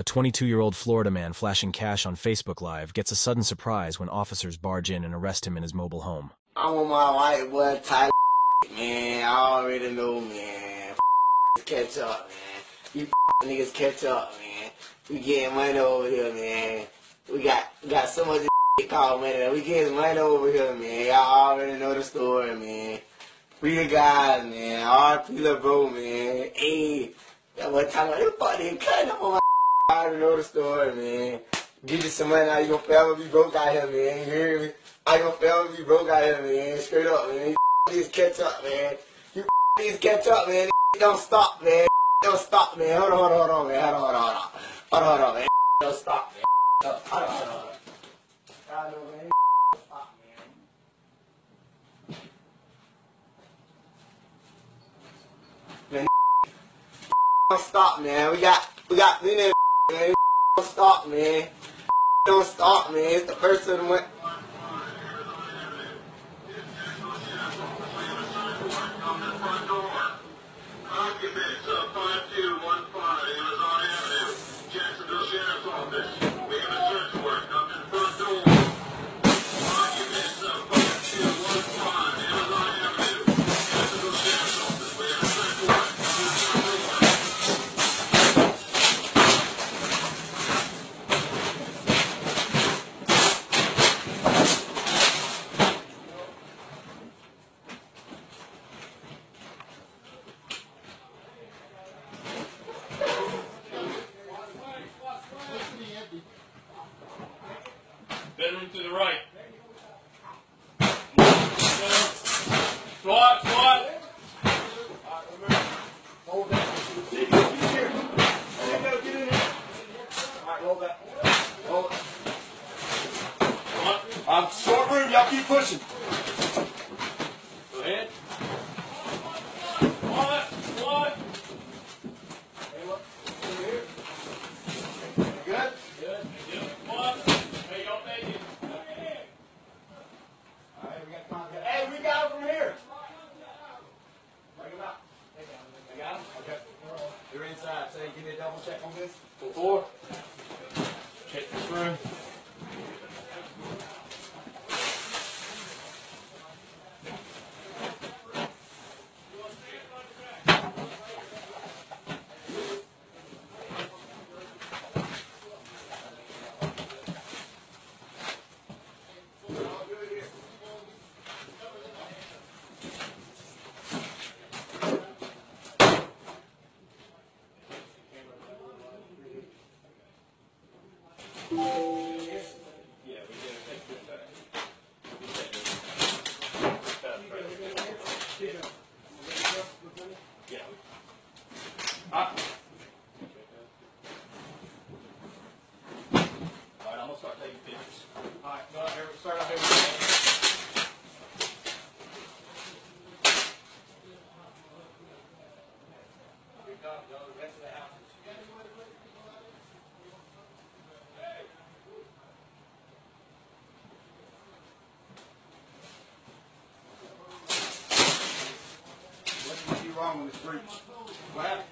A 22 year old Florida man flashing cash on Facebook Live gets a sudden surprise when officers barge in and arrest him in his mobile home. I'm on my white boy Tyler, man. I already know, man. Catch up, man. You niggas catch up, man. We getting money over here, man. We got got so much. We getting money over here, man. Y'all already know the story, man. We the guys, man. RP bro, man. Hey, that one time they fucking my I know the story, man. Give you some money, now you gonna forever be broke out here, man. You hear me? I gonna forever be broke out here, man. Straight up, man. You please catch up, man. You please catch up, man. Don't stop, man. Don't stop, man. Hold on, hold on, hold on, man. Hold on, hold on, hold on. Hold on, hold on, man. Don't stop, man. Hold on. Stop, man. Man, don't stop, man. We got, we got, we need stop, man. Don't stop, me. It's the person went. To the right. Squat, squat. Hold that. Get in here. Get in here. Alright, hold that. Hold it. I'm short room, y'all keep pushing. Go ahead. Squat, squat. Hey, look. Over here. Good? Good. Good. Squat. Hey, don't make it. Alright, we got contact. Hey, we got him from here. Bring him out. I got him? Okay. You're inside. Say, give a double check on this. Four, four. Check this room. Yeah, we did a picture of that. We said it. That's right. Yeah. Ah. All right, I'm gonna start taking pictures. Alright, go out here. Start out here with Good job, Joe. The rest of the house is- What did you see wrong on the streets? What happened?